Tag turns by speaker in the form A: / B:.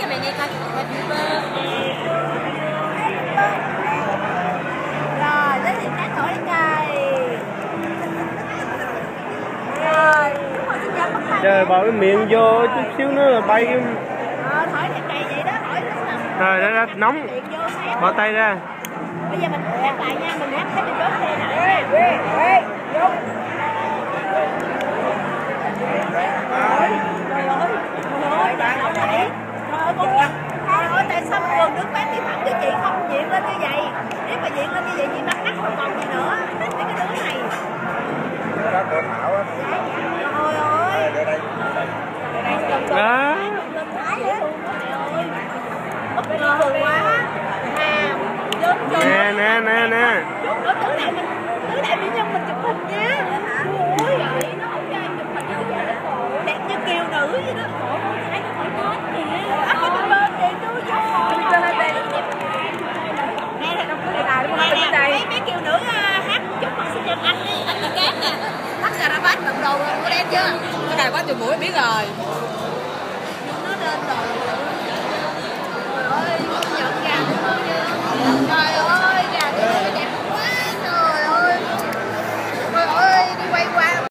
A: cho mày nghe coi happy birthday.
B: Rồi tới thì cái thổi cày rồi đúng rồi xin chào bắt tay trời bỏ cái miệng vô chút xíu nữa là bay cái ờ thổi thì cày vậy đó thổi trời đó, đó nóng. Bỏ tay
C: ra.
B: Bây giờ mình hát lại nha mình hát happy birthday
A: nè.
B: như vậy chị bắt nắp còn gì nữa. Cái đứa này. Đó cửa thảo á. Thôi ơi. Đưa đây đó nè nè nè nè. Tứ đại mình tứ đại mỹ nhân mình chụp hình nha. Ui nó không cho
A: chụp hình như vậy
B: nữ vậy đó. chứ
A: nó cài quá trời mũi biết rồi.